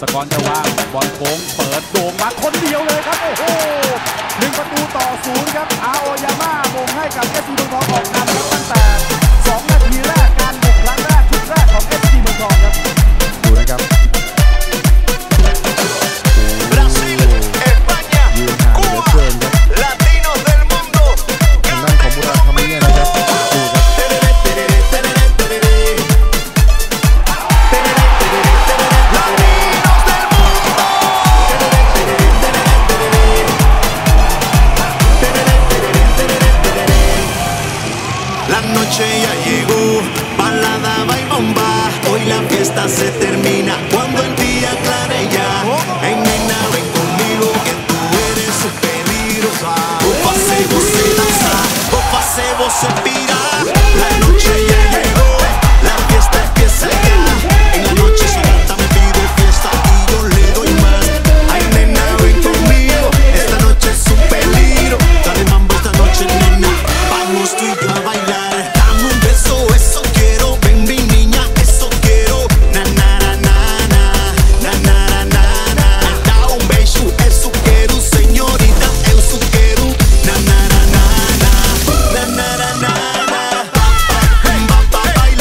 ศกรจะวางบอลโค้งเปิดโด่งมาคนเดียวเลยครับ โอ้โหหนึ่งประตูต่อศูนย์ครับอาโอยาม่ามงให้กับเอสซีดงทองออก noche ya llegó, balada va y bomba. Hoy la fiesta se termina cuando el día aclare ya. Hey nena, ven conmigo que tú eres un peligro. Vou fazer você dançar, vou fazer você pirar.